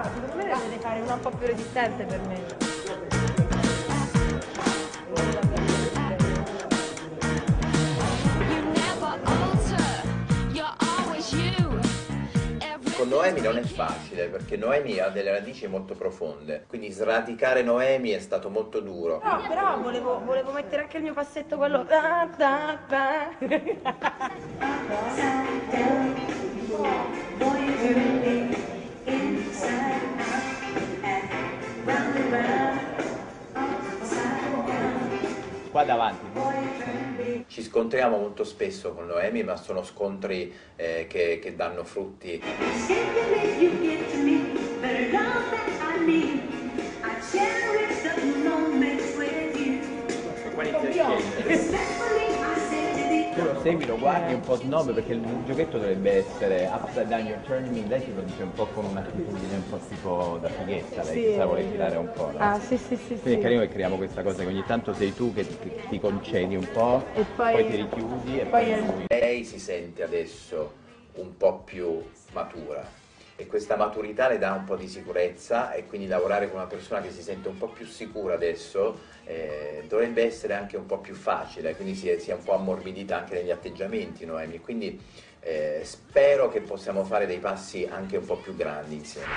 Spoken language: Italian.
Secondo me ne dovete fare una un po' più resistente per me. Con Noemi non è facile perché Noemi ha delle radici molto profonde, quindi sradicare Noemi è stato molto duro. No, però volevo, volevo mettere anche il mio passetto quello. Qua davanti. Ci scontriamo molto spesso con Noemi, ma sono scontri eh, che, che danno frutti. Simply Tu lo segui, lo guardi un po' snob perché il giochetto dovrebbe essere upside down you're turning me, lei ti lo dice un po' con un'attitudine un po' tipo da fighetta, lei Sì. sa vuole tirare un po', no? Ah, sì, sì, sì. Quindi sì. è carino che creiamo questa cosa che ogni tanto sei tu che ti, ti concedi un po', E poi- ti richiudi e poi poi, è- lui. Lei si sente adesso un po' più matura e questa maturità le dà un po' di sicurezza e quindi lavorare con una persona che si sente un po' più sicura adesso eh, dovrebbe essere anche un po' più facile, quindi si è, si è un po' ammorbidita anche negli atteggiamenti Noemi, quindi eh, spero che possiamo fare dei passi anche un po' più grandi insieme.